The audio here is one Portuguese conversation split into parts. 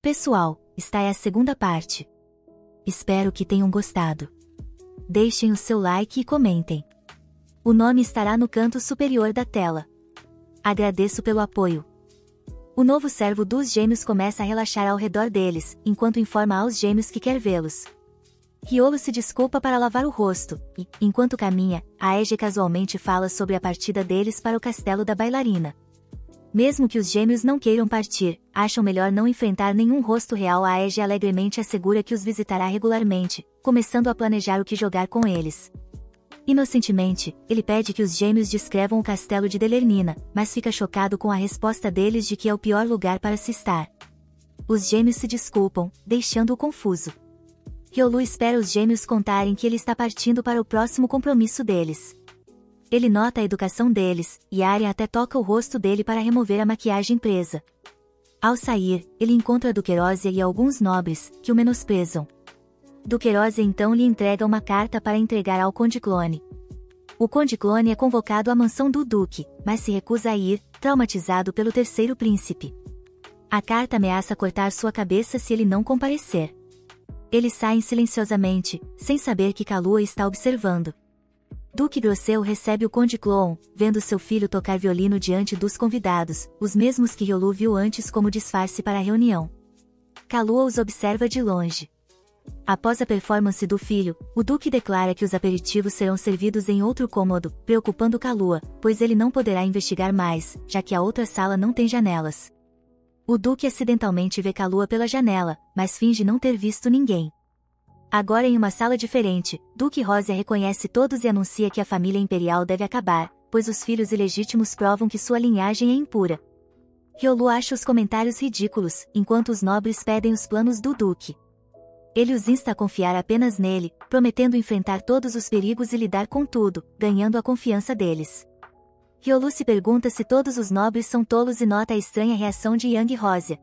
Pessoal, está é a segunda parte. Espero que tenham gostado. Deixem o seu like e comentem. O nome estará no canto superior da tela. Agradeço pelo apoio. O novo servo dos gêmeos começa a relaxar ao redor deles, enquanto informa aos gêmeos que quer vê-los. Riolo se desculpa para lavar o rosto, e, enquanto caminha, Aege casualmente fala sobre a partida deles para o castelo da bailarina. Mesmo que os gêmeos não queiram partir, acham melhor não enfrentar nenhum rosto real. Aege alegremente assegura que os visitará regularmente, começando a planejar o que jogar com eles. Inocentemente, ele pede que os gêmeos descrevam o castelo de Delernina, mas fica chocado com a resposta deles de que é o pior lugar para se estar. Os gêmeos se desculpam, deixando-o confuso. Riolu espera os gêmeos contarem que ele está partindo para o próximo compromisso deles. Ele nota a educação deles, e Arya até toca o rosto dele para remover a maquiagem presa. Ao sair, ele encontra Duquerósia e alguns nobres, que o menosprezam. Duquerósia então lhe entrega uma carta para entregar ao Conde Clone. O Conde Clone é convocado à mansão do Duque, mas se recusa a ir, traumatizado pelo terceiro príncipe. A carta ameaça cortar sua cabeça se ele não comparecer. Eles saem silenciosamente, sem saber que Kalua está observando. Duque Grossel recebe o Conde Clon, vendo seu filho tocar violino diante dos convidados, os mesmos que Yolu viu antes como disfarce para a reunião. Kalua os observa de longe. Após a performance do filho, o Duque declara que os aperitivos serão servidos em outro cômodo, preocupando Kalua, pois ele não poderá investigar mais, já que a outra sala não tem janelas. O Duque acidentalmente vê Kalua pela janela, mas finge não ter visto ninguém. Agora em uma sala diferente, Duque Rosa reconhece todos e anuncia que a família imperial deve acabar, pois os filhos ilegítimos provam que sua linhagem é impura. Ryolu acha os comentários ridículos, enquanto os nobres pedem os planos do Duque. Ele os insta a confiar apenas nele, prometendo enfrentar todos os perigos e lidar com tudo, ganhando a confiança deles. Ryolu se pergunta se todos os nobres são tolos e nota a estranha reação de Yang Rosia.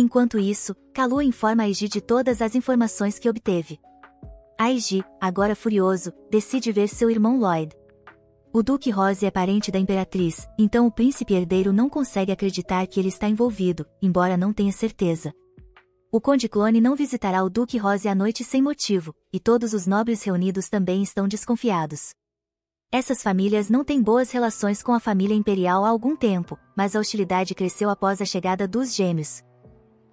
Enquanto isso, Kalu informa Aiji de todas as informações que obteve. Aiji, agora furioso, decide ver seu irmão Lloyd. O Duque Rose é parente da Imperatriz, então o príncipe herdeiro não consegue acreditar que ele está envolvido, embora não tenha certeza. O Conde Clone não visitará o Duque Rose à noite sem motivo, e todos os nobres reunidos também estão desconfiados. Essas famílias não têm boas relações com a família imperial há algum tempo, mas a hostilidade cresceu após a chegada dos gêmeos.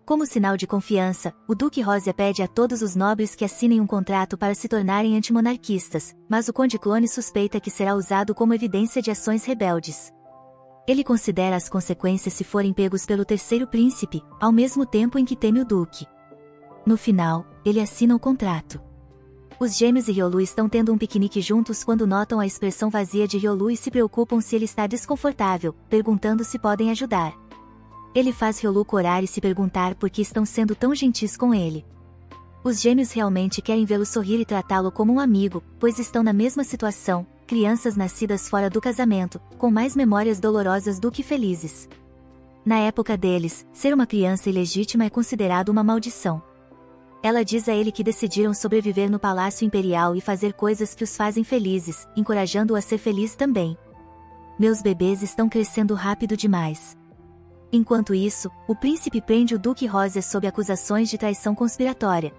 Como sinal de confiança, o Duque Rosia pede a todos os nobres que assinem um contrato para se tornarem antimonarquistas, mas o Conde Clone suspeita que será usado como evidência de ações rebeldes. Ele considera as consequências se forem pegos pelo terceiro príncipe, ao mesmo tempo em que teme o Duque. No final, ele assina o contrato. Os gêmeos e Ryolu estão tendo um piquenique juntos quando notam a expressão vazia de Ryolu e se preocupam se ele está desconfortável, perguntando se podem ajudar. Ele faz Ryolu corar e se perguntar por que estão sendo tão gentis com ele. Os gêmeos realmente querem vê-lo sorrir e tratá-lo como um amigo, pois estão na mesma situação, crianças nascidas fora do casamento, com mais memórias dolorosas do que felizes. Na época deles, ser uma criança ilegítima é considerado uma maldição. Ela diz a ele que decidiram sobreviver no Palácio Imperial e fazer coisas que os fazem felizes, encorajando-o a ser feliz também. Meus bebês estão crescendo rápido demais. Enquanto isso, o príncipe prende o Duque Rosa sob acusações de traição conspiratória.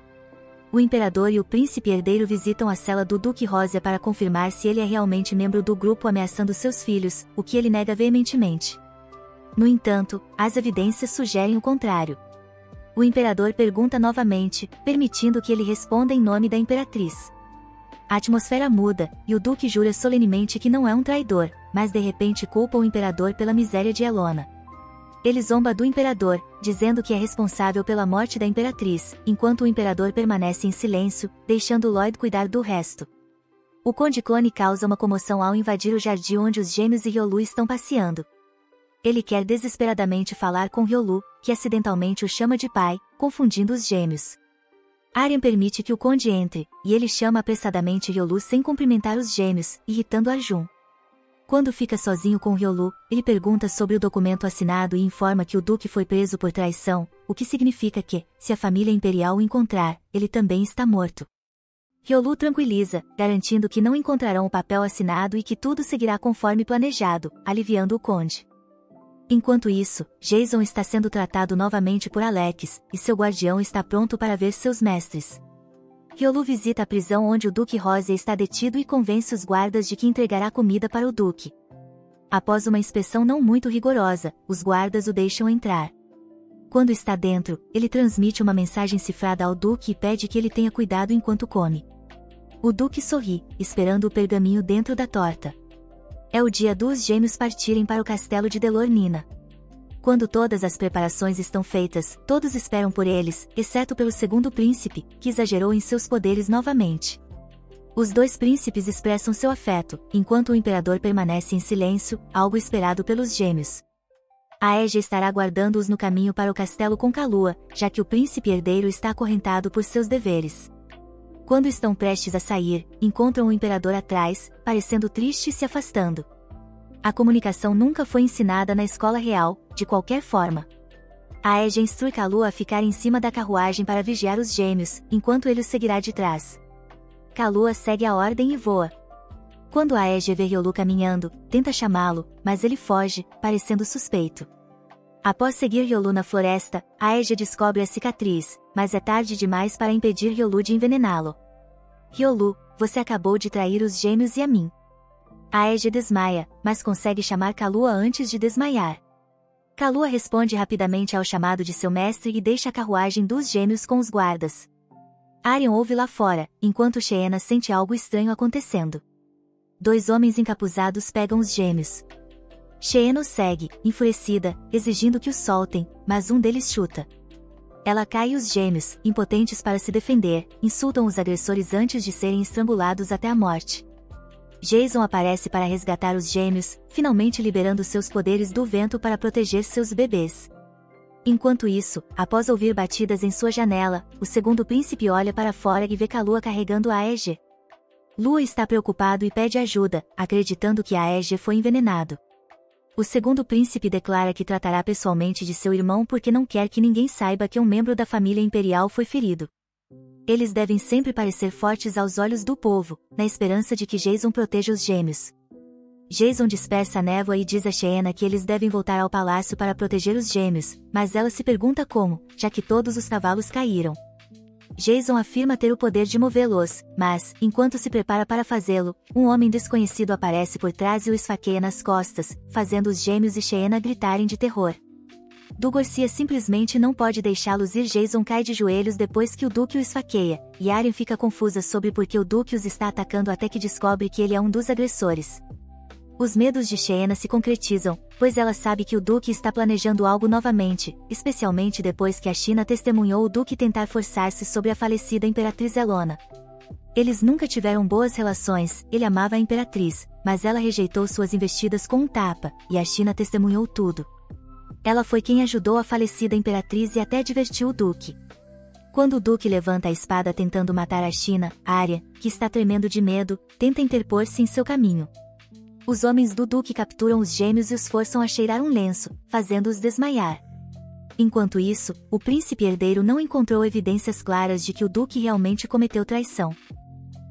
O imperador e o príncipe herdeiro visitam a cela do Duque Rosa para confirmar se ele é realmente membro do grupo ameaçando seus filhos, o que ele nega veementemente. No entanto, as evidências sugerem o contrário o imperador pergunta novamente, permitindo que ele responda em nome da imperatriz. A atmosfera muda, e o duque jura solenemente que não é um traidor, mas de repente culpa o imperador pela miséria de Elona. Ele zomba do imperador, dizendo que é responsável pela morte da imperatriz, enquanto o imperador permanece em silêncio, deixando Lloyd cuidar do resto. O Conde Clone causa uma comoção ao invadir o jardim onde os gêmeos e Ryolu estão passeando, ele quer desesperadamente falar com Ryolu, que acidentalmente o chama de pai, confundindo os gêmeos. Aryan permite que o conde entre, e ele chama apressadamente Ryolu sem cumprimentar os gêmeos, irritando Arjun. Quando fica sozinho com Ryolu, ele pergunta sobre o documento assinado e informa que o duque foi preso por traição, o que significa que, se a família imperial o encontrar, ele também está morto. Ryolu tranquiliza, garantindo que não encontrarão o papel assinado e que tudo seguirá conforme planejado, aliviando o conde. Enquanto isso, Jason está sendo tratado novamente por Alex, e seu guardião está pronto para ver seus mestres. Ryolu visita a prisão onde o Duque Rose está detido e convence os guardas de que entregará comida para o Duque. Após uma inspeção não muito rigorosa, os guardas o deixam entrar. Quando está dentro, ele transmite uma mensagem cifrada ao Duque e pede que ele tenha cuidado enquanto come. O Duque sorri, esperando o pergaminho dentro da torta. É o dia dos gêmeos partirem para o castelo de Delornina. Quando todas as preparações estão feitas, todos esperam por eles, exceto pelo segundo príncipe, que exagerou em seus poderes novamente. Os dois príncipes expressam seu afeto, enquanto o imperador permanece em silêncio, algo esperado pelos gêmeos. A Ege estará guardando-os no caminho para o castelo com Kalua, já que o príncipe herdeiro está acorrentado por seus deveres. Quando estão prestes a sair, encontram o imperador atrás, parecendo triste e se afastando. A comunicação nunca foi ensinada na escola real, de qualquer forma. A Ege instrui Kalu a ficar em cima da carruagem para vigiar os gêmeos, enquanto ele os seguirá de trás. Kalua segue a ordem e voa. Quando a Ege vê Ryolu caminhando, tenta chamá-lo, mas ele foge, parecendo suspeito. Após seguir Ryolu na floresta, a Ege descobre a cicatriz, mas é tarde demais para impedir Ryolu de envenená-lo. Ryolu, você acabou de trair os gêmeos e a mim. Aege desmaia, mas consegue chamar Kalua antes de desmaiar. Kalua responde rapidamente ao chamado de seu mestre e deixa a carruagem dos gêmeos com os guardas. Arion ouve lá fora, enquanto Sheena sente algo estranho acontecendo. Dois homens encapuzados pegam os gêmeos. Sheena os segue, enfurecida, exigindo que os soltem, mas um deles chuta. Ela cai e os gêmeos, impotentes para se defender, insultam os agressores antes de serem estrangulados até a morte. Jason aparece para resgatar os gêmeos, finalmente liberando seus poderes do vento para proteger seus bebês. Enquanto isso, após ouvir batidas em sua janela, o segundo príncipe olha para fora e vê Kalua carregando a Ege. Lua está preocupado e pede ajuda, acreditando que a Ege foi envenenado. O segundo príncipe declara que tratará pessoalmente de seu irmão porque não quer que ninguém saiba que um membro da família imperial foi ferido. Eles devem sempre parecer fortes aos olhos do povo, na esperança de que Jason proteja os gêmeos. Jason dispersa a névoa e diz a Sheena que eles devem voltar ao palácio para proteger os gêmeos, mas ela se pergunta como, já que todos os cavalos caíram. Jason afirma ter o poder de movê-los, mas, enquanto se prepara para fazê-lo, um homem desconhecido aparece por trás e o esfaqueia nas costas, fazendo os gêmeos e Sheena gritarem de terror. Du Garcia simplesmente não pode deixá-los ir. Jason cai de joelhos depois que o Duque o esfaqueia, e Arya fica confusa sobre por que o Duque os está atacando até que descobre que ele é um dos agressores. Os medos de Sheena se concretizam, pois ela sabe que o Duque está planejando algo novamente, especialmente depois que a China testemunhou o Duque tentar forçar-se sobre a falecida Imperatriz Elona. Eles nunca tiveram boas relações, ele amava a Imperatriz, mas ela rejeitou suas investidas com um tapa, e a China testemunhou tudo. Ela foi quem ajudou a falecida Imperatriz e até divertiu o Duque. Quando o Duque levanta a espada tentando matar a China, Arya, que está tremendo de medo, tenta interpor-se em seu caminho, os homens do Duque capturam os gêmeos e os forçam a cheirar um lenço, fazendo-os desmaiar. Enquanto isso, o príncipe herdeiro não encontrou evidências claras de que o Duque realmente cometeu traição.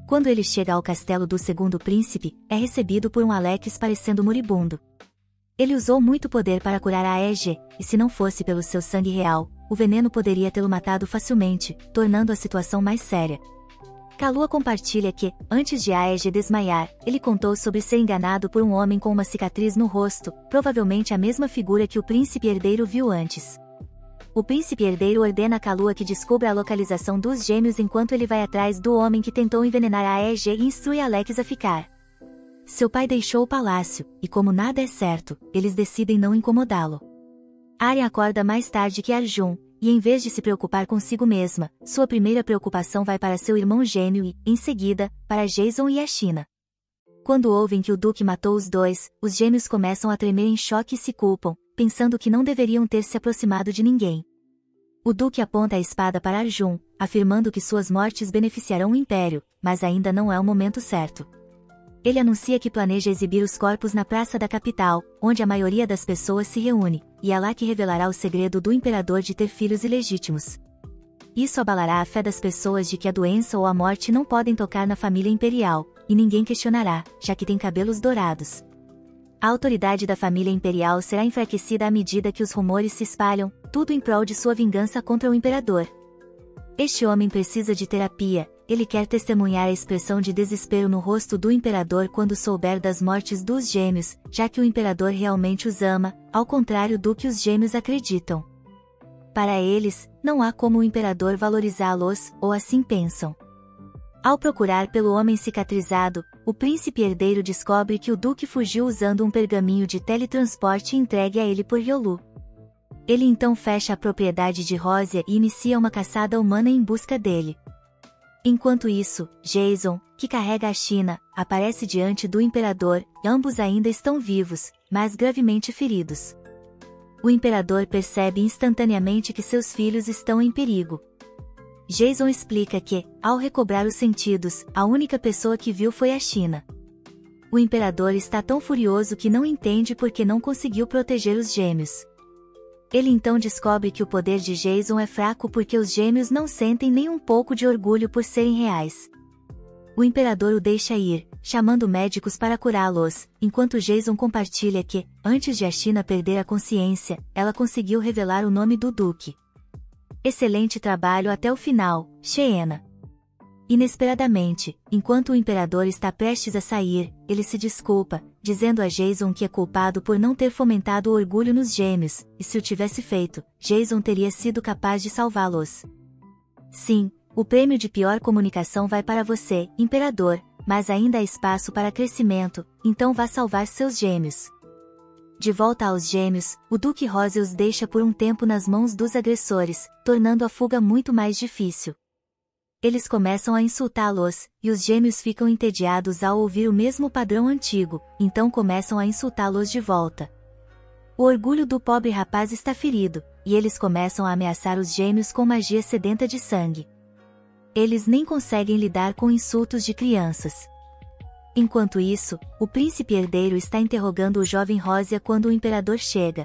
Quando ele chega ao castelo do segundo príncipe, é recebido por um Alex parecendo moribundo. Ele usou muito poder para curar a Ege, e se não fosse pelo seu sangue real, o veneno poderia tê-lo matado facilmente, tornando a situação mais séria. Kalua compartilha que, antes de Aege desmaiar, ele contou sobre ser enganado por um homem com uma cicatriz no rosto, provavelmente a mesma figura que o príncipe herdeiro viu antes. O príncipe herdeiro ordena a Kalua que descubra a localização dos gêmeos enquanto ele vai atrás do homem que tentou envenenar a Aege e instrui Alex a ficar. Seu pai deixou o palácio, e como nada é certo, eles decidem não incomodá-lo. Arya acorda mais tarde que Arjun, e em vez de se preocupar consigo mesma, sua primeira preocupação vai para seu irmão gêmeo e, em seguida, para Jason e a China. Quando ouvem que o Duque matou os dois, os gêmeos começam a tremer em choque e se culpam, pensando que não deveriam ter se aproximado de ninguém. O Duque aponta a espada para Arjun, afirmando que suas mortes beneficiarão o Império, mas ainda não é o momento certo. Ele anuncia que planeja exibir os corpos na praça da capital, onde a maioria das pessoas se reúne, e é lá que revelará o segredo do imperador de ter filhos ilegítimos. Isso abalará a fé das pessoas de que a doença ou a morte não podem tocar na família imperial, e ninguém questionará, já que tem cabelos dourados. A autoridade da família imperial será enfraquecida à medida que os rumores se espalham, tudo em prol de sua vingança contra o imperador. Este homem precisa de terapia, ele quer testemunhar a expressão de desespero no rosto do imperador quando souber das mortes dos gêmeos, já que o imperador realmente os ama, ao contrário do que os gêmeos acreditam. Para eles, não há como o imperador valorizá-los, ou assim pensam. Ao procurar pelo homem cicatrizado, o príncipe herdeiro descobre que o duque fugiu usando um pergaminho de teletransporte entregue a ele por Yolu. Ele então fecha a propriedade de Rósia e inicia uma caçada humana em busca dele. Enquanto isso, Jason, que carrega a China, aparece diante do imperador, ambos ainda estão vivos, mas gravemente feridos. O imperador percebe instantaneamente que seus filhos estão em perigo, Jason explica que, ao recobrar os sentidos, a única pessoa que viu foi a China. O imperador está tão furioso que não entende por que não conseguiu proteger os gêmeos. Ele então descobre que o poder de Jason é fraco porque os gêmeos não sentem nem um pouco de orgulho por serem reais. O imperador o deixa ir, chamando médicos para curá-los, enquanto Jason compartilha que, antes de a China perder a consciência, ela conseguiu revelar o nome do Duque. Excelente trabalho até o final, Sheena. Inesperadamente, enquanto o imperador está prestes a sair, ele se desculpa, dizendo a Jason que é culpado por não ter fomentado o orgulho nos gêmeos, e se o tivesse feito, Jason teria sido capaz de salvá-los. Sim, o prêmio de pior comunicação vai para você, imperador, mas ainda há espaço para crescimento, então vá salvar seus gêmeos. De volta aos gêmeos, o Duque Rose os deixa por um tempo nas mãos dos agressores, tornando a fuga muito mais difícil. Eles começam a insultá-los, e os gêmeos ficam entediados ao ouvir o mesmo padrão antigo, então começam a insultá-los de volta. O orgulho do pobre rapaz está ferido, e eles começam a ameaçar os gêmeos com magia sedenta de sangue. Eles nem conseguem lidar com insultos de crianças. Enquanto isso, o príncipe herdeiro está interrogando o jovem Rósia quando o imperador chega.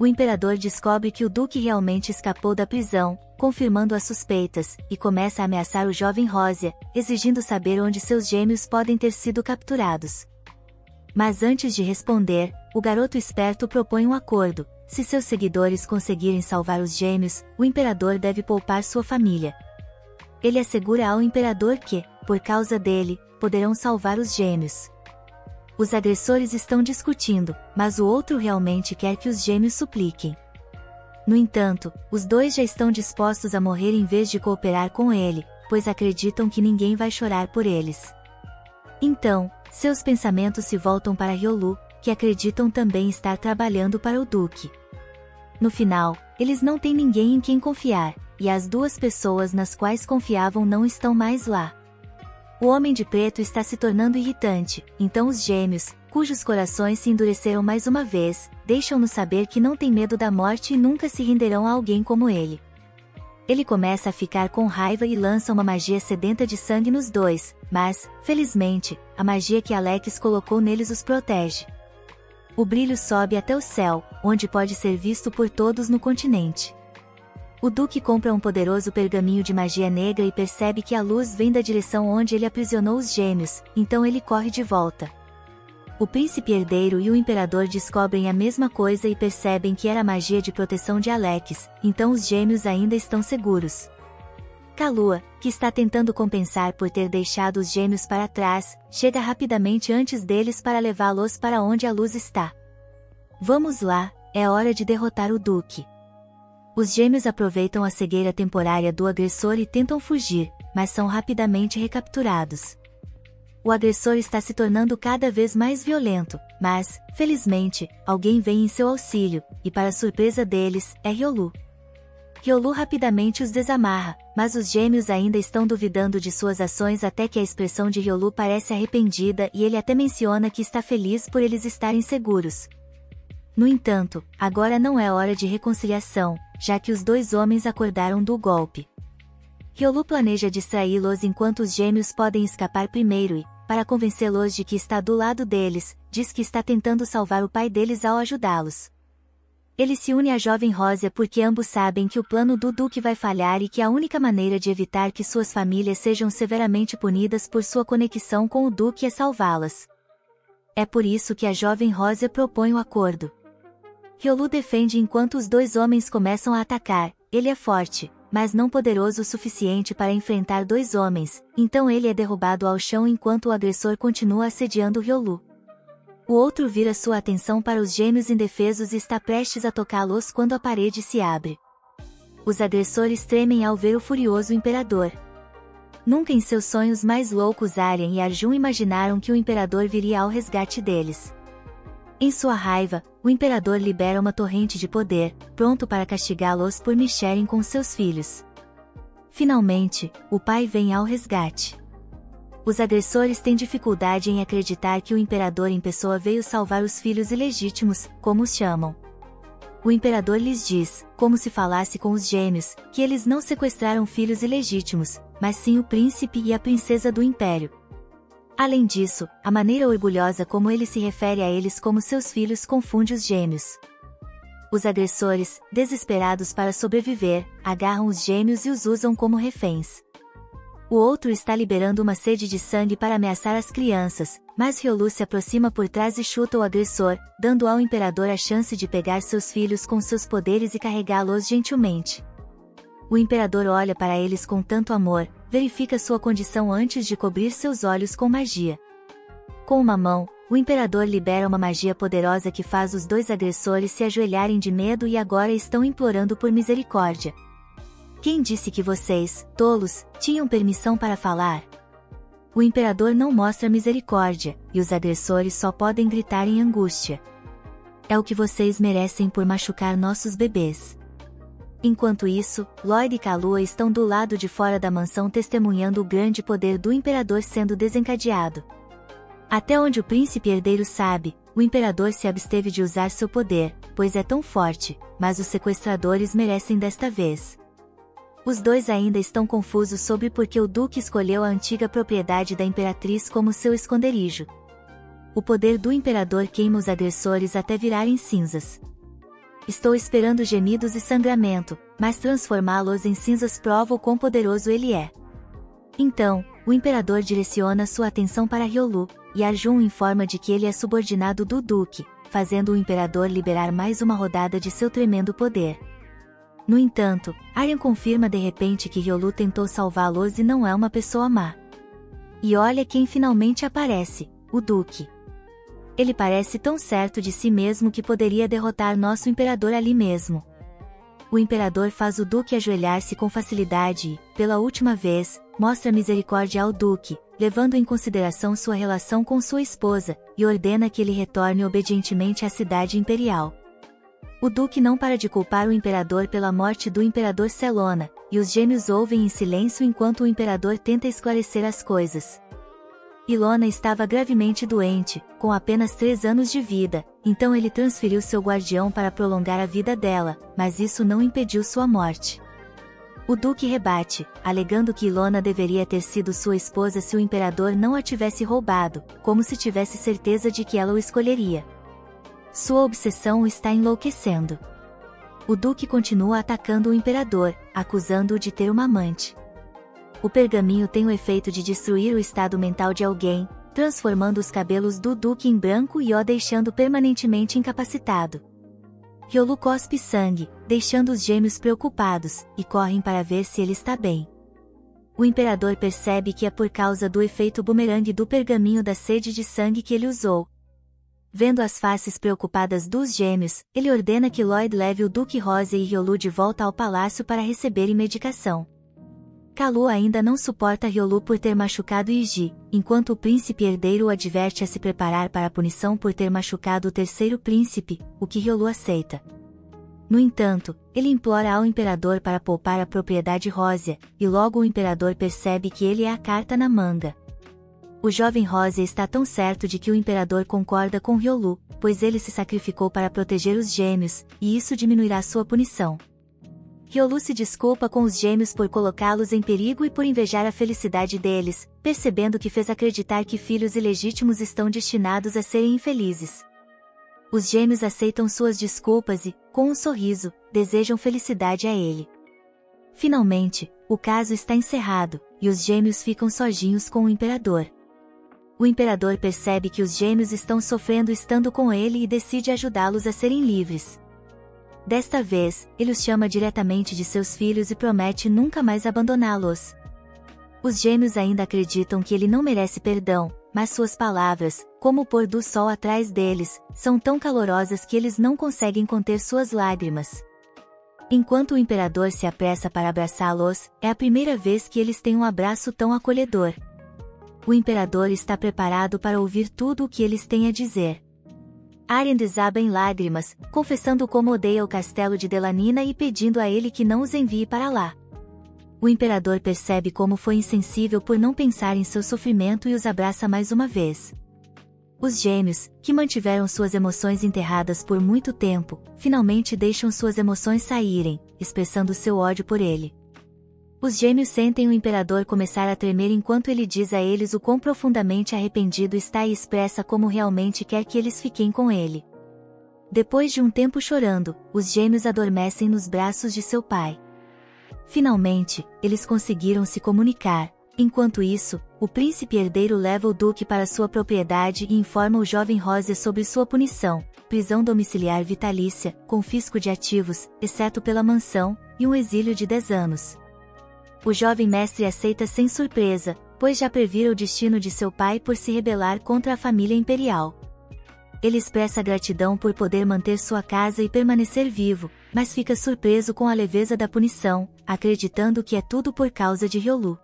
O imperador descobre que o duque realmente escapou da prisão, confirmando as suspeitas, e começa a ameaçar o jovem Rósia, exigindo saber onde seus gêmeos podem ter sido capturados. Mas antes de responder, o garoto esperto propõe um acordo: se seus seguidores conseguirem salvar os gêmeos, o imperador deve poupar sua família. Ele assegura ao imperador que, por causa dele, poderão salvar os gêmeos. Os agressores estão discutindo, mas o outro realmente quer que os gêmeos supliquem. No entanto, os dois já estão dispostos a morrer em vez de cooperar com ele, pois acreditam que ninguém vai chorar por eles. Então, seus pensamentos se voltam para Ryolu, que acreditam também estar trabalhando para o Duque. No final, eles não têm ninguém em quem confiar, e as duas pessoas nas quais confiavam não estão mais lá. O homem de preto está se tornando irritante, então os gêmeos, cujos corações se endureceram mais uma vez, deixam-nos saber que não têm medo da morte e nunca se renderão a alguém como ele. Ele começa a ficar com raiva e lança uma magia sedenta de sangue nos dois, mas, felizmente, a magia que Alex colocou neles os protege. O brilho sobe até o céu, onde pode ser visto por todos no continente. O Duque compra um poderoso pergaminho de magia negra e percebe que a luz vem da direção onde ele aprisionou os gêmeos, então ele corre de volta. O príncipe herdeiro e o imperador descobrem a mesma coisa e percebem que era magia de proteção de Alex, então os gêmeos ainda estão seguros. Kalua, que está tentando compensar por ter deixado os gêmeos para trás, chega rapidamente antes deles para levá-los para onde a luz está. Vamos lá, é hora de derrotar o Duque. Os gêmeos aproveitam a cegueira temporária do agressor e tentam fugir, mas são rapidamente recapturados. O agressor está se tornando cada vez mais violento, mas, felizmente, alguém vem em seu auxílio, e para surpresa deles, é Ryolu. Ryolu rapidamente os desamarra, mas os gêmeos ainda estão duvidando de suas ações até que a expressão de Ryolu parece arrependida e ele até menciona que está feliz por eles estarem seguros. No entanto, agora não é hora de reconciliação, já que os dois homens acordaram do golpe. Ryolu planeja distraí-los enquanto os gêmeos podem escapar primeiro e, para convencê-los de que está do lado deles, diz que está tentando salvar o pai deles ao ajudá-los. Ele se une à jovem Rosa porque ambos sabem que o plano do Duque vai falhar e que a única maneira de evitar que suas famílias sejam severamente punidas por sua conexão com o Duque é salvá-las. É por isso que a jovem Rosa propõe o acordo. Hyolu defende enquanto os dois homens começam a atacar, ele é forte, mas não poderoso o suficiente para enfrentar dois homens, então ele é derrubado ao chão enquanto o agressor continua assediando Hyolu. O outro vira sua atenção para os gêmeos indefesos e está prestes a tocá-los quando a parede se abre. Os agressores tremem ao ver o furioso imperador. Nunca em seus sonhos mais loucos Aryan e Arjun imaginaram que o imperador viria ao resgate deles. Em sua raiva, o imperador libera uma torrente de poder, pronto para castigá-los por mexerem com seus filhos. Finalmente, o pai vem ao resgate. Os agressores têm dificuldade em acreditar que o imperador em pessoa veio salvar os filhos ilegítimos, como os chamam. O imperador lhes diz, como se falasse com os gêmeos, que eles não sequestraram filhos ilegítimos, mas sim o príncipe e a princesa do império. Além disso, a maneira orgulhosa como ele se refere a eles como seus filhos confunde os gêmeos. Os agressores, desesperados para sobreviver, agarram os gêmeos e os usam como reféns. O outro está liberando uma sede de sangue para ameaçar as crianças, mas Ryolu se aproxima por trás e chuta o agressor, dando ao imperador a chance de pegar seus filhos com seus poderes e carregá-los gentilmente. O imperador olha para eles com tanto amor, verifica sua condição antes de cobrir seus olhos com magia. Com uma mão, o imperador libera uma magia poderosa que faz os dois agressores se ajoelharem de medo e agora estão implorando por misericórdia. Quem disse que vocês, tolos, tinham permissão para falar? O imperador não mostra misericórdia, e os agressores só podem gritar em angústia. É o que vocês merecem por machucar nossos bebês. Enquanto isso, Lloyd e Kalua estão do lado de fora da mansão testemunhando o grande poder do imperador sendo desencadeado. Até onde o príncipe herdeiro sabe, o imperador se absteve de usar seu poder, pois é tão forte, mas os sequestradores merecem desta vez. Os dois ainda estão confusos sobre por que o duque escolheu a antiga propriedade da imperatriz como seu esconderijo. O poder do imperador queima os agressores até virarem cinzas. Estou esperando gemidos e sangramento, mas transformá-los em cinzas prova o quão poderoso ele é. Então, o imperador direciona sua atenção para Ryolu, e Arjun informa de que ele é subordinado do duque, fazendo o imperador liberar mais uma rodada de seu tremendo poder. No entanto, Aryan confirma de repente que Ryolu tentou salvá-los e não é uma pessoa má. E olha quem finalmente aparece, o Duque. Ele parece tão certo de si mesmo que poderia derrotar nosso imperador ali mesmo. O imperador faz o Duque ajoelhar-se com facilidade e, pela última vez, mostra misericórdia ao Duque, levando em consideração sua relação com sua esposa, e ordena que ele retorne obedientemente à cidade imperial. O Duque não para de culpar o imperador pela morte do imperador Celona, e os gêmeos ouvem em silêncio enquanto o imperador tenta esclarecer as coisas. Ilona estava gravemente doente, com apenas três anos de vida, então ele transferiu seu guardião para prolongar a vida dela, mas isso não impediu sua morte. O Duque rebate, alegando que Ilona deveria ter sido sua esposa se o imperador não a tivesse roubado, como se tivesse certeza de que ela o escolheria. Sua obsessão o está enlouquecendo. O duque continua atacando o imperador, acusando-o de ter uma amante. O pergaminho tem o efeito de destruir o estado mental de alguém, transformando os cabelos do duque em branco e o deixando permanentemente incapacitado. Ryolu cospe sangue, deixando os gêmeos preocupados, e correm para ver se ele está bem. O imperador percebe que é por causa do efeito bumerangue do pergaminho da sede de sangue que ele usou, Vendo as faces preocupadas dos gêmeos, ele ordena que Lloyd leve o Duque Rose e Ryolu de volta ao palácio para receberem medicação. Kalu ainda não suporta Ryolu por ter machucado Iji, enquanto o príncipe herdeiro o adverte a se preparar para a punição por ter machucado o terceiro príncipe, o que Ryolu aceita. No entanto, ele implora ao imperador para poupar a propriedade Rósia, e logo o imperador percebe que ele é a carta na manga. O jovem Rosa está tão certo de que o imperador concorda com Ryolu, pois ele se sacrificou para proteger os gêmeos, e isso diminuirá sua punição. Ryolu se desculpa com os gêmeos por colocá-los em perigo e por invejar a felicidade deles, percebendo que fez acreditar que filhos ilegítimos estão destinados a serem infelizes. Os gêmeos aceitam suas desculpas e, com um sorriso, desejam felicidade a ele. Finalmente, o caso está encerrado, e os gêmeos ficam sozinhos com o imperador. o imperador percebe que os gêmeos estão sofrendo estando com ele e decide ajudá-los a serem livres. Desta vez, ele os chama diretamente de seus filhos e promete nunca mais abandoná-los. Os gêmeos ainda acreditam que ele não merece perdão, mas suas palavras, como o pôr do sol atrás deles, são tão calorosas que eles não conseguem conter suas lágrimas. Enquanto o imperador se apressa para abraçá-los, é a primeira vez que eles têm um abraço tão acolhedor o imperador está preparado para ouvir tudo o que eles têm a dizer. Aryan desaba em lágrimas, confessando como odeia o castelo de Delanina e pedindo a ele que não os envie para lá. O imperador percebe como foi insensível por não pensar em seu sofrimento e os abraça mais uma vez. Os gêmeos, que mantiveram suas emoções enterradas por muito tempo, finalmente deixam suas emoções saírem, expressando seu ódio por ele. Os gêmeos sentem o imperador começar a tremer enquanto ele diz a eles o quão profundamente arrependido está e expressa como realmente quer que eles fiquem com ele. Depois de um tempo chorando, os gêmeos adormecem nos braços de seu pai. Finalmente, eles conseguiram se comunicar. Enquanto isso, o príncipe herdeiro leva o duque para sua propriedade e informa o jovem Rosa sobre sua punição, prisão domiciliar vitalícia, confisco de ativos, exceto pela mansão, e um exílio de 10 anos. O jovem mestre aceita sem surpresa, pois já previra o destino de seu pai por se rebelar contra a família imperial. Ele expressa gratidão por poder manter sua casa e permanecer vivo, mas fica surpreso com a leveza da punição, acreditando que é tudo por causa de Ryolu.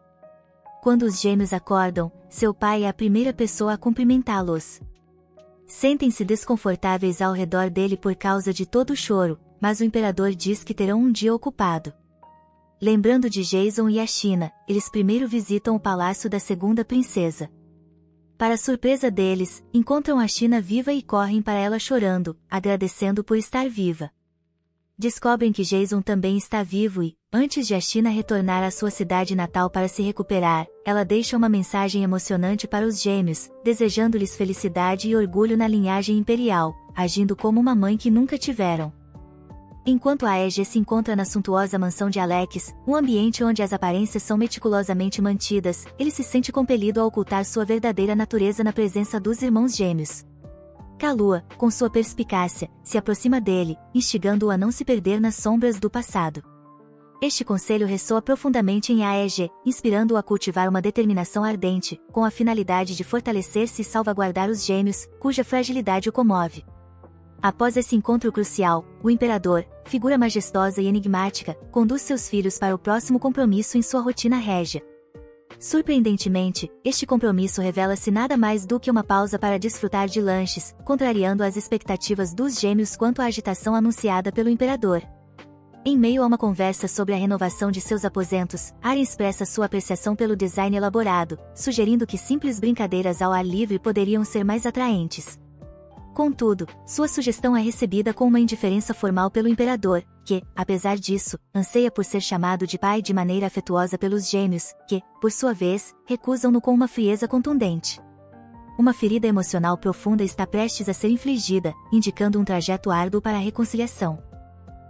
Quando os gêmeos acordam, seu pai é a primeira pessoa a cumprimentá-los. Sentem-se desconfortáveis ao redor dele por causa de todo o choro, mas o imperador diz que terão um dia ocupado. Lembrando de Jason e a China, eles primeiro visitam o palácio da segunda princesa. Para surpresa deles, encontram a China viva e correm para ela chorando, agradecendo por estar viva. Descobrem que Jason também está vivo e, antes de a China retornar à sua cidade natal para se recuperar, ela deixa uma mensagem emocionante para os gêmeos, desejando-lhes felicidade e orgulho na linhagem imperial, agindo como uma mãe que nunca tiveram. Enquanto a Ege se encontra na suntuosa mansão de Alex, um ambiente onde as aparências são meticulosamente mantidas, ele se sente compelido a ocultar sua verdadeira natureza na presença dos irmãos gêmeos. Kalua, com sua perspicácia, se aproxima dele, instigando-o a não se perder nas sombras do passado. Este conselho ressoa profundamente em Aege, inspirando-o a cultivar uma determinação ardente, com a finalidade de fortalecer-se e salvaguardar os gêmeos, cuja fragilidade o comove. Após esse encontro crucial, o imperador, figura majestosa e enigmática, conduz seus filhos para o próximo compromisso em sua rotina régia. Surpreendentemente, este compromisso revela-se nada mais do que uma pausa para desfrutar de lanches, contrariando as expectativas dos gêmeos quanto à agitação anunciada pelo imperador. Em meio a uma conversa sobre a renovação de seus aposentos, Arya expressa sua apreciação pelo design elaborado, sugerindo que simples brincadeiras ao ar livre poderiam ser mais atraentes. Contudo, sua sugestão é recebida com uma indiferença formal pelo imperador, que, apesar disso, anseia por ser chamado de pai de maneira afetuosa pelos gêmeos, que, por sua vez, recusam-no com uma frieza contundente. Uma ferida emocional profunda está prestes a ser infligida, indicando um trajeto árduo para a reconciliação.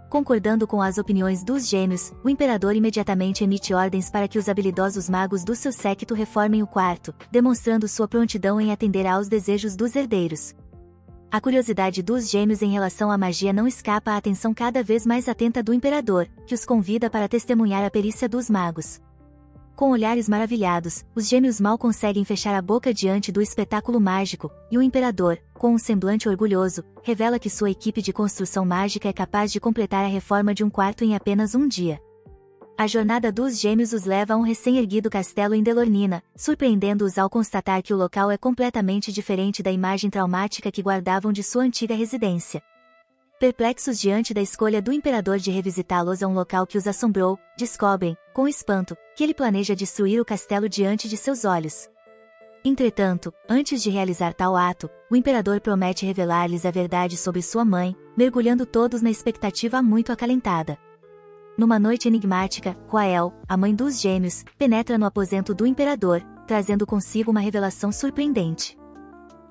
Concordando com as opiniões dos gêmeos, o imperador imediatamente emite ordens para que os habilidosos magos do seu séquito reformem o quarto, demonstrando sua prontidão em atender aos desejos dos herdeiros, a curiosidade dos gêmeos em relação à magia não escapa à atenção cada vez mais atenta do imperador, que os convida para testemunhar a perícia dos magos. Com olhares maravilhados, os gêmeos mal conseguem fechar a boca diante do espetáculo mágico, e o imperador, com um semblante orgulhoso, revela que sua equipe de construção mágica é capaz de completar a reforma de um quarto em apenas um dia. A jornada dos gêmeos os leva a um recém-erguido castelo em Delornina, surpreendendo-os ao constatar que o local é completamente diferente da imagem traumática que guardavam de sua antiga residência. Perplexos diante da escolha do imperador de revisitá-los a um local que os assombrou, descobrem, com espanto, que ele planeja destruir o castelo diante de seus olhos. Entretanto, antes de realizar tal ato, o imperador promete revelar-lhes a verdade sobre sua mãe, mergulhando todos na expectativa muito acalentada. Numa noite enigmática, Quael, a mãe dos gêmeos, penetra no aposento do imperador, trazendo consigo uma revelação surpreendente.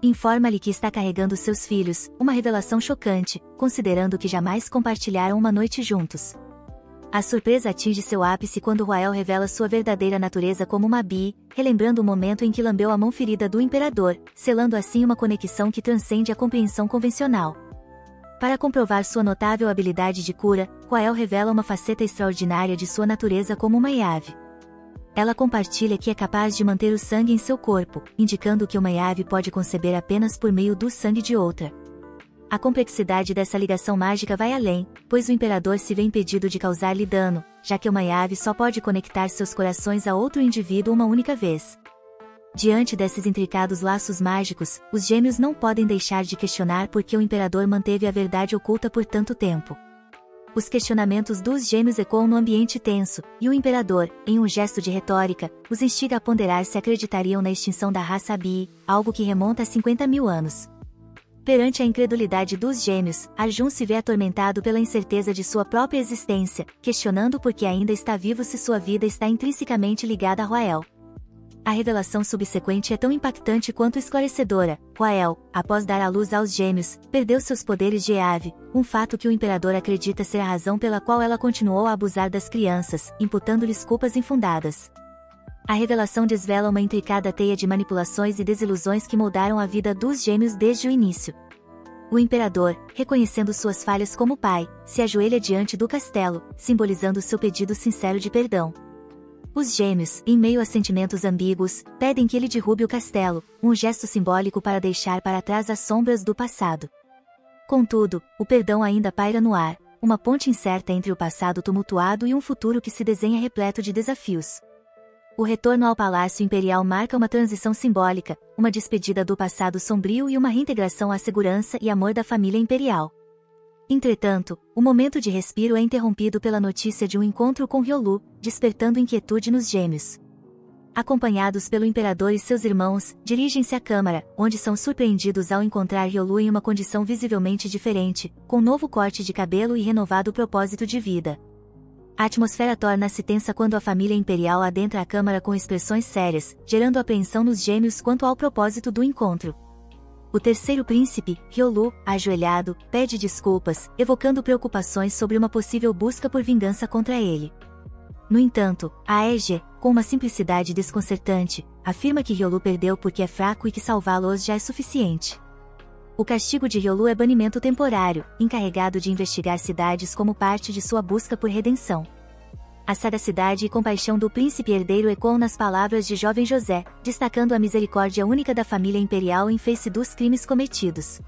Informa-lhe que está carregando seus filhos, uma revelação chocante, considerando que jamais compartilharam uma noite juntos. A surpresa atinge seu ápice quando Roel revela sua verdadeira natureza como uma bi, relembrando o momento em que lambeu a mão ferida do imperador, selando assim uma conexão que transcende a compreensão convencional. Para comprovar sua notável habilidade de cura, Roel revela uma faceta extraordinária de sua natureza como uma Yave. Ela compartilha que é capaz de manter o sangue em seu corpo, indicando que uma Yave pode conceber apenas por meio do sangue de outra. A complexidade dessa ligação mágica vai além, pois o imperador se vê impedido de causar-lhe dano, já que uma Yave só pode conectar seus corações a outro indivíduo uma única vez. Diante desses intricados laços mágicos, os gêmeos não podem deixar de questionar por que o imperador manteve a verdade oculta por tanto tempo. Os questionamentos dos gêmeos ecoam no ambiente tenso, e o imperador, em um gesto de retórica, os instiga a ponderar se acreditariam na extinção da raça Abi, algo que remonta a 50 mil anos. Perante a incredulidade dos gêmeos, Arjun se vê atormentado pela incerteza de sua própria existência, questionando por que ainda está vivo se sua vida está intrinsecamente ligada a Roel. A revelação subsequente é tão impactante quanto esclarecedora. Roel, após dar à luz aos gêmeos, perdeu seus poderes de ave, um fato que o imperador acredita ser a razão pela qual ela continuou a abusar das crianças, imputando-lhes culpas infundadas. A revelação desvela uma intricada teia de manipulações e desilusões que moldaram a vida dos gêmeos desde o início. O imperador, reconhecendo suas falhas como pai, se ajoelha diante do castelo, simbolizando seu pedido sincero de perdão. Os gêmeos, em meio a sentimentos ambíguos, pedem que ele derrube o castelo, um gesto simbólico para deixar para trás as sombras do passado. Contudo, o perdão ainda paira no ar, uma ponte incerta entre o passado tumultuado e um futuro que se desenha repleto de desafios. O retorno ao Palácio Imperial marca uma transição simbólica, uma despedida do passado sombrio e uma reintegração à segurança e amor da família imperial. Entretanto, o momento de respiro é interrompido pela notícia de um encontro com Ryolu, despertando inquietude nos gêmeos. Acompanhados pelo imperador e seus irmãos, dirigem-se à câmara, onde são surpreendidos ao encontrar Ryolu em uma condição visivelmente diferente, com novo corte de cabelo e renovado propósito de vida. A atmosfera torna-se tensa quando a família imperial adentra a câmara com expressões sérias, gerando apreensão nos gêmeos quanto ao propósito do encontro. O terceiro príncipe, Ryolu, ajoelhado, pede desculpas, evocando preocupações sobre uma possível busca por vingança contra ele. No entanto, a Ege, com uma simplicidade desconcertante, afirma que Ryolu perdeu porque é fraco e que salvá-los já é suficiente. O castigo de Ryolu é banimento temporário, encarregado de investigar cidades como parte de sua busca por redenção. A sagacidade e compaixão do príncipe herdeiro ecoam nas palavras de jovem José, destacando a misericórdia única da família imperial em face dos crimes cometidos.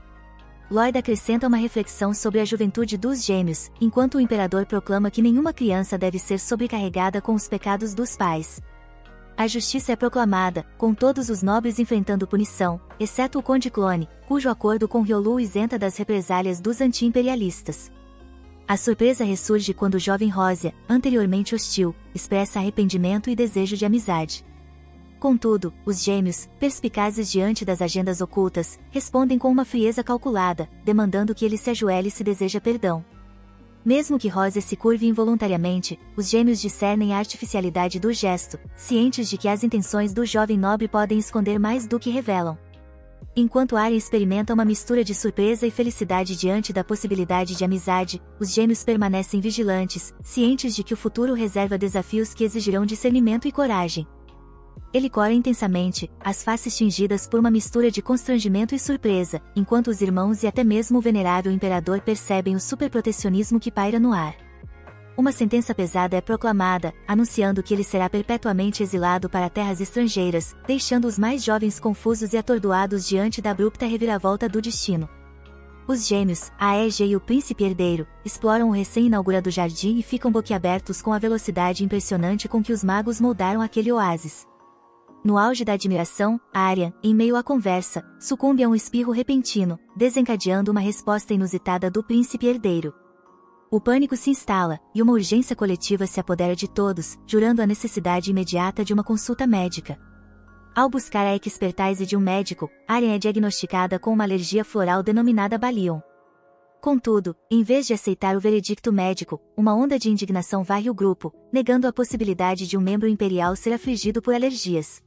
Lloyd acrescenta uma reflexão sobre a juventude dos gêmeos, enquanto o imperador proclama que nenhuma criança deve ser sobrecarregada com os pecados dos pais. A justiça é proclamada, com todos os nobres enfrentando punição, exceto o Conde Clone, cujo acordo com Ryolu isenta das represálias dos anti-imperialistas. A surpresa ressurge quando o jovem Rósia, anteriormente hostil, expressa arrependimento e desejo de amizade. Contudo, os gêmeos, perspicazes diante das agendas ocultas, respondem com uma frieza calculada, demandando que ele se ajoelhe se deseja perdão. Mesmo que Rosa se curve involuntariamente, os gêmeos discernem a artificialidade do gesto, cientes de que as intenções do jovem nobre podem esconder mais do que revelam. Enquanto Arya experimenta uma mistura de surpresa e felicidade diante da possibilidade de amizade, os gêmeos permanecem vigilantes, cientes de que o futuro reserva desafios que exigirão discernimento e coragem. Ele cora intensamente, as faces tingidas por uma mistura de constrangimento e surpresa, enquanto os irmãos e até mesmo o venerável imperador percebem o superprotecionismo que paira no ar. Uma sentença pesada é proclamada, anunciando que ele será perpetuamente exilado para terras estrangeiras, deixando os mais jovens confusos e atordoados diante da abrupta reviravolta do destino. Os gêmeos, a Ege e o príncipe herdeiro, exploram o recém-inaugurado jardim e ficam boquiabertos com a velocidade impressionante com que os magos moldaram aquele oásis. No auge da admiração, Arya, em meio à conversa, sucumbe a um espirro repentino, desencadeando uma resposta inusitada do príncipe herdeiro. O pânico se instala, e uma urgência coletiva se apodera de todos, jurando a necessidade imediata de uma consulta médica. Ao buscar a expertise de um médico, Arya é diagnosticada com uma alergia floral denominada Balion. Contudo, em vez de aceitar o veredicto médico, uma onda de indignação varre o grupo, negando a possibilidade de um membro imperial ser afligido por alergias.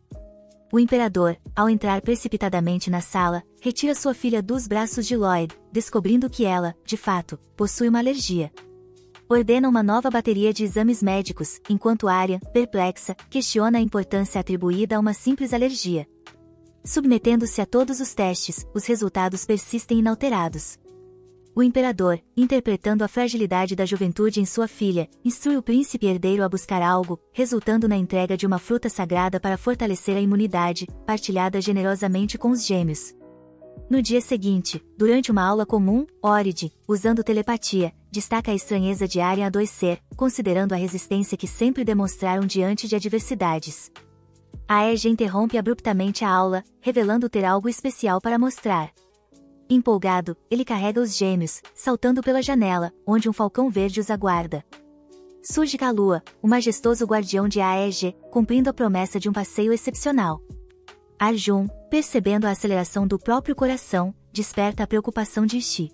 O imperador, ao entrar precipitadamente na sala, retira sua filha dos braços de Lloyd, descobrindo que ela, de fato, possui uma alergia. ordena uma nova bateria de exames médicos, enquanto Arya, perplexa, questiona a importância atribuída a uma simples alergia. Submetendo-se a todos os testes, os resultados persistem inalterados. O imperador, interpretando a fragilidade da juventude em sua filha, instrui o príncipe herdeiro a buscar algo, resultando na entrega de uma fruta sagrada para fortalecer a imunidade, partilhada generosamente com os gêmeos. No dia seguinte, durante uma aula comum, Oride, usando telepatia, destaca a estranheza de Arya adoecer, considerando a resistência que sempre demonstraram diante de adversidades. Aege interrompe abruptamente a aula, revelando ter algo especial para mostrar. Empolgado, ele carrega os gêmeos, saltando pela janela, onde um falcão verde os aguarda. Surge Kalua, o majestoso guardião de Aege, cumprindo a promessa de um passeio excepcional. Arjun, percebendo a aceleração do próprio coração, desperta a preocupação de Ishi.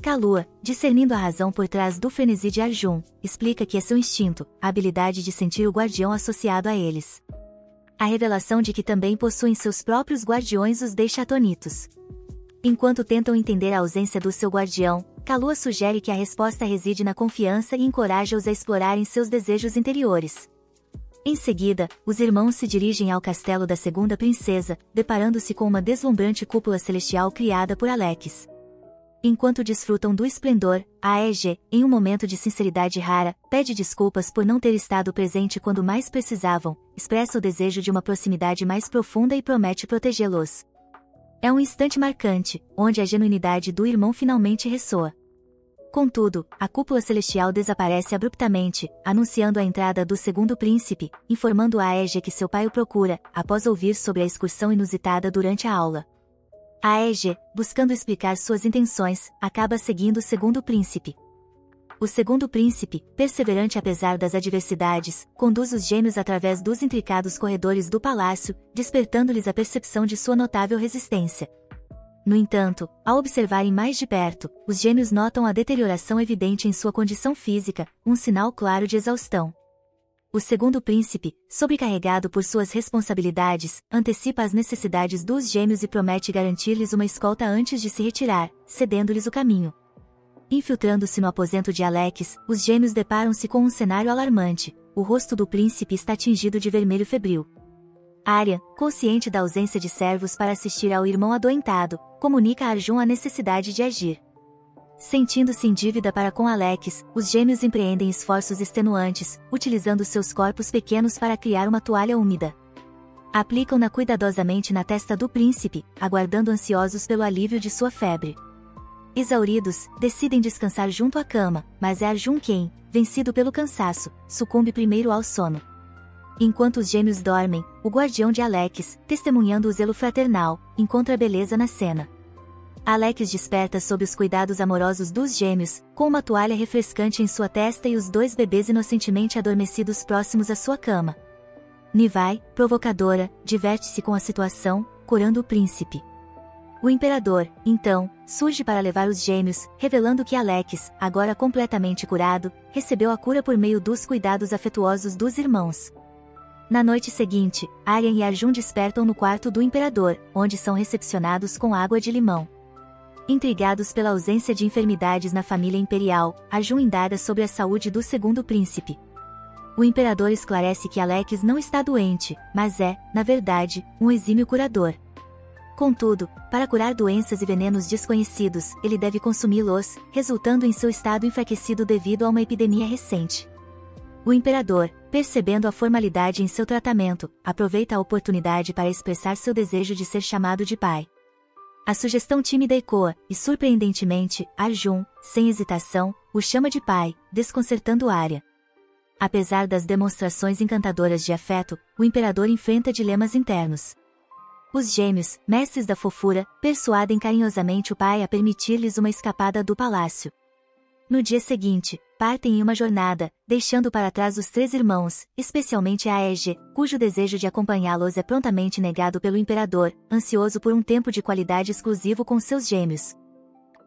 Kalua, discernindo a razão por trás do frenesi de Arjun, explica que é seu instinto, a habilidade de sentir o guardião associado a eles. A revelação de que também possuem seus próprios guardiões os deixa atonitos. Enquanto tentam entender a ausência do seu guardião, Kalua sugere que a resposta reside na confiança e encoraja-os a explorarem seus desejos interiores. Em seguida, os irmãos se dirigem ao castelo da segunda princesa, deparando-se com uma deslumbrante cúpula celestial criada por Alex. Enquanto desfrutam do esplendor, a Ege, em um momento de sinceridade rara, pede desculpas por não ter estado presente quando mais precisavam, expressa o desejo de uma proximidade mais profunda e promete protegê-los. É um instante marcante, onde a genuinidade do irmão finalmente ressoa. Contudo, a cúpula celestial desaparece abruptamente, anunciando a entrada do segundo príncipe, informando a Ege que seu pai o procura, após ouvir sobre a excursão inusitada durante a aula. A Ege, buscando explicar suas intenções, acaba seguindo o segundo príncipe, o segundo príncipe, perseverante apesar das adversidades, conduz os gêmeos através dos intricados corredores do palácio, despertando-lhes a percepção de sua notável resistência. No entanto, ao observarem mais de perto, os gêmeos notam a deterioração evidente em sua condição física, um sinal claro de exaustão. O segundo príncipe, sobrecarregado por suas responsabilidades, antecipa as necessidades dos gêmeos e promete garantir-lhes uma escolta antes de se retirar, cedendo-lhes o caminho. Infiltrando-se no aposento de Alex, os gêmeos deparam-se com um cenário alarmante. O rosto do príncipe está tingido de vermelho febril. Arya, consciente da ausência de servos para assistir ao irmão adoentado, comunica a Arjun a necessidade de agir. Sentindo-se em dívida para com Alex, os gêmeos empreendem esforços extenuantes, utilizando seus corpos pequenos para criar uma toalha úmida. Aplicam-na cuidadosamente na testa do príncipe, aguardando ansiosos pelo alívio de sua febre. Exauridos, decidem descansar junto à cama, mas é Arjun quem, vencido pelo cansaço, sucumbe primeiro ao sono. Enquanto os gêmeos dormem, o guardião de Alex, testemunhando o zelo fraternal, encontra beleza na cena. Alex desperta sob os cuidados amorosos dos gêmeos, com uma toalha refrescante em sua testa e os dois bebês inocentemente adormecidos próximos à sua cama. Nivai, provocadora, diverte-se com a situação, curando o príncipe. O imperador, então, surge para levar os gêmeos, revelando que Alex, agora completamente curado, recebeu a cura por meio dos cuidados afetuosos dos irmãos. Na noite seguinte, Aryan e Arjun despertam no quarto do imperador, onde são recepcionados com água de limão. Intrigados pela ausência de enfermidades na família imperial, Arjun indaga sobre a saúde do segundo príncipe. O imperador esclarece que Alex não está doente, mas é, na verdade, um exímio curador. Contudo, para curar doenças e venenos desconhecidos, ele deve consumi-los, resultando em seu estado enfraquecido devido a uma epidemia recente. O imperador, percebendo a formalidade em seu tratamento, aproveita a oportunidade para expressar seu desejo de ser chamado de pai. A sugestão tímida ecoa, e surpreendentemente, Arjun, sem hesitação, o chama de pai, desconcertando Arya. Apesar das demonstrações encantadoras de afeto, o imperador enfrenta dilemas internos. Os gêmeos, mestres da fofura, persuadem carinhosamente o pai a permitir-lhes uma escapada do palácio. No dia seguinte, partem em uma jornada, deixando para trás os três irmãos, especialmente a Ege, cujo desejo de acompanhá-los é prontamente negado pelo imperador, ansioso por um tempo de qualidade exclusivo com seus gêmeos.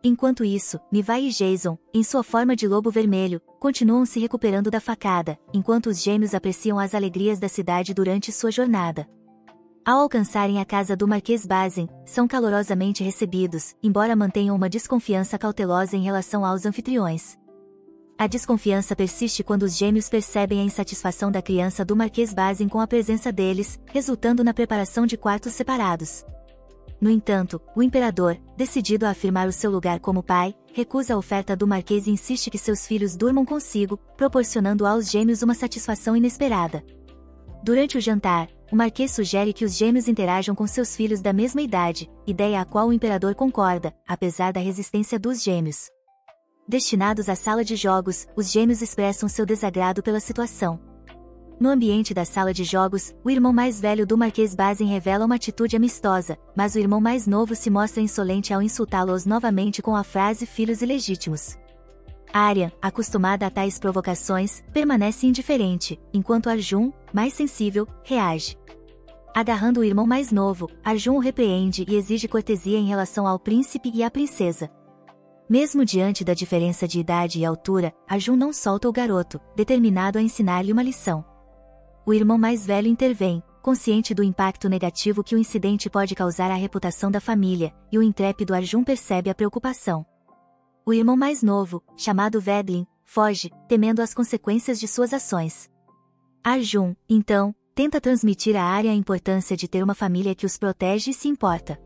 Enquanto isso, Nivai e Jason, em sua forma de lobo vermelho, continuam se recuperando da facada, enquanto os gêmeos apreciam as alegrias da cidade durante sua jornada. Ao alcançarem a casa do Marquês Bazen, são calorosamente recebidos, embora mantenham uma desconfiança cautelosa em relação aos anfitriões. A desconfiança persiste quando os gêmeos percebem a insatisfação da criança do Marquês Bazin com a presença deles, resultando na preparação de quartos separados. No entanto, o imperador, decidido a afirmar o seu lugar como pai, recusa a oferta do Marquês e insiste que seus filhos durmam consigo, proporcionando aos gêmeos uma satisfação inesperada. Durante o jantar, o Marquês sugere que os gêmeos interajam com seus filhos da mesma idade, ideia a qual o imperador concorda, apesar da resistência dos gêmeos. Destinados à sala de jogos, os gêmeos expressam seu desagrado pela situação. No ambiente da sala de jogos, o irmão mais velho do Marquês Bazin revela uma atitude amistosa, mas o irmão mais novo se mostra insolente ao insultá-los novamente com a frase filhos ilegítimos. Arya, acostumada a tais provocações, permanece indiferente, enquanto Arjun, mais sensível, reage. Agarrando o irmão mais novo, Arjun o repreende e exige cortesia em relação ao príncipe e à princesa. Mesmo diante da diferença de idade e altura, Arjun não solta o garoto, determinado a ensinar-lhe uma lição. O irmão mais velho intervém, consciente do impacto negativo que o incidente pode causar à reputação da família, e o intrépido Arjun percebe a preocupação. O irmão mais novo, chamado Vedlin, foge, temendo as consequências de suas ações. Arjun, então, tenta transmitir à área a importância de ter uma família que os protege e se importa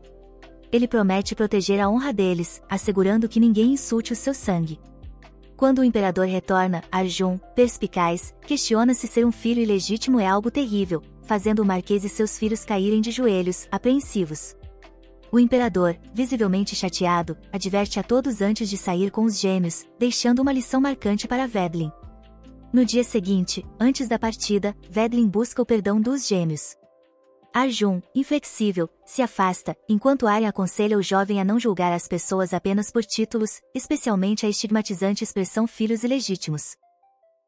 ele promete proteger a honra deles, assegurando que ninguém insulte o seu sangue. Quando o imperador retorna, Arjun, perspicaz, questiona se ser um filho ilegítimo é algo terrível, fazendo o marquês e seus filhos caírem de joelhos, apreensivos. O imperador, visivelmente chateado, adverte a todos antes de sair com os gêmeos, deixando uma lição marcante para Vedlin. No dia seguinte, antes da partida, Vedlin busca o perdão dos gêmeos. Arjun, inflexível, se afasta, enquanto Arya aconselha o jovem a não julgar as pessoas apenas por títulos, especialmente a estigmatizante expressão filhos ilegítimos.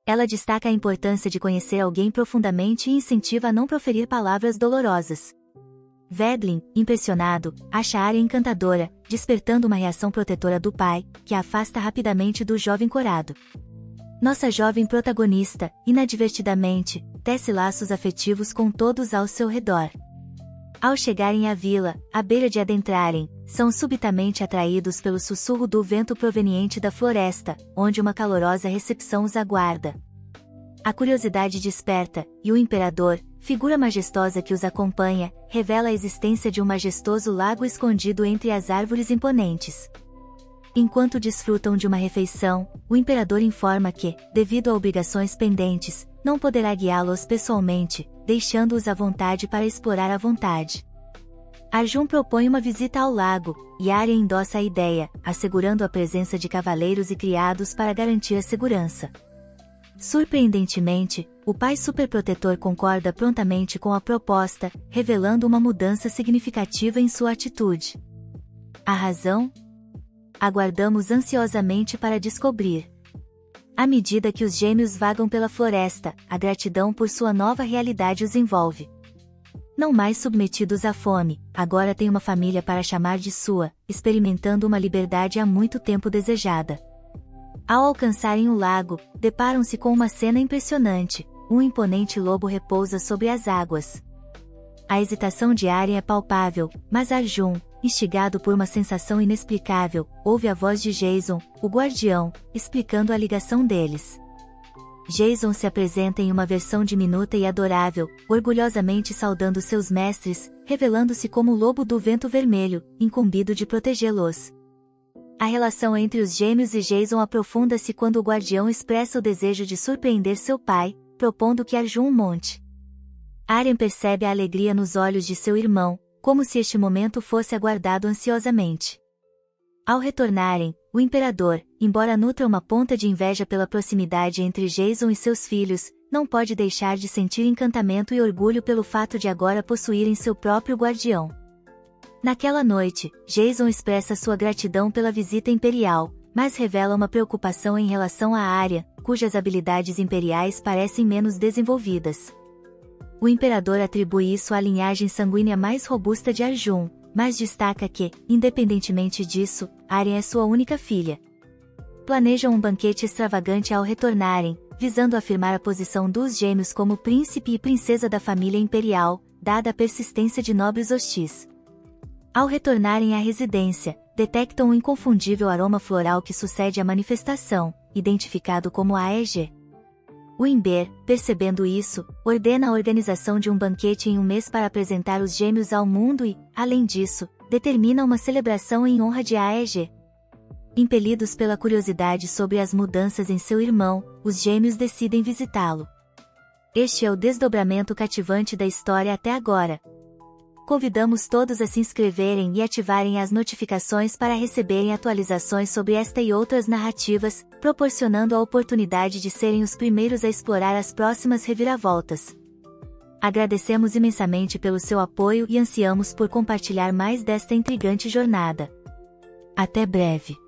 Ela destaca a importância de conhecer alguém profundamente e incentiva a não proferir palavras dolorosas. Vedlin, impressionado, acha Arya encantadora, despertando uma reação protetora do pai, que a afasta rapidamente do jovem corado. Nossa jovem protagonista, inadvertidamente, tece laços afetivos com todos ao seu redor. Ao chegarem à vila, à beira de adentrarem, são subitamente atraídos pelo sussurro do vento proveniente da floresta, onde uma calorosa recepção os aguarda. A curiosidade desperta, e o imperador, figura majestosa que os acompanha, revela a existência de um majestoso lago escondido entre as árvores imponentes. Enquanto desfrutam de uma refeição, o imperador informa que, devido a obrigações pendentes, não poderá guiá-los pessoalmente, deixando-os à vontade para explorar à vontade. Arjun propõe uma visita ao lago, e Arya endossa a ideia, assegurando a presença de cavaleiros e criados para garantir a segurança. Surpreendentemente, o pai superprotetor concorda prontamente com a proposta, revelando uma mudança significativa em sua atitude. A razão? Aguardamos ansiosamente para descobrir. À medida que os gêmeos vagam pela floresta, a gratidão por sua nova realidade os envolve. Não mais submetidos à fome, agora têm uma família para chamar de sua, experimentando uma liberdade há muito tempo desejada. Ao alcançarem o lago, deparam-se com uma cena impressionante: um imponente lobo repousa sobre as águas. A hesitação de Arya é palpável, mas Arjun, instigado por uma sensação inexplicável, ouve a voz de Jason, o guardião, explicando a ligação deles. Jason se apresenta em uma versão diminuta e adorável, orgulhosamente saudando seus mestres, revelando-se como o lobo do vento vermelho, incumbido de protegê-los. A relação entre os gêmeos e Jason aprofunda-se quando o guardião expressa o desejo de surpreender seu pai, propondo que Arjun monte. Aryan percebe a alegria nos olhos de seu irmão, como se este momento fosse aguardado ansiosamente. Ao retornarem, o imperador, embora nutra uma ponta de inveja pela proximidade entre Jason e seus filhos, não pode deixar de sentir encantamento e orgulho pelo fato de agora possuírem seu próprio guardião. Naquela noite, Jason expressa sua gratidão pela visita imperial, mas revela uma preocupação em relação à área, cujas habilidades imperiais parecem menos desenvolvidas o imperador atribui isso à linhagem sanguínea mais robusta de Arjun, mas destaca que, independentemente disso, Arya é sua única filha. Planejam um banquete extravagante ao retornarem, visando afirmar a posição dos gêmeos como príncipe e princesa da família imperial, dada a persistência de nobres hostis. Ao retornarem à residência, detectam um inconfundível aroma floral que sucede à manifestação, identificado como AEG. O Imber, percebendo isso, ordena a organização de um banquete em um mês para apresentar os gêmeos ao mundo e, além disso, determina uma celebração em honra de AEG. Impelidos pela curiosidade sobre as mudanças em seu irmão, os gêmeos decidem visitá-lo. Este é o desdobramento cativante da história até agora. Convidamos todos a se inscreverem e ativarem as notificações para receberem atualizações sobre esta e outras narrativas, proporcionando a oportunidade de serem os primeiros a explorar as próximas reviravoltas. Agradecemos imensamente pelo seu apoio e ansiamos por compartilhar mais desta intrigante jornada. Até breve!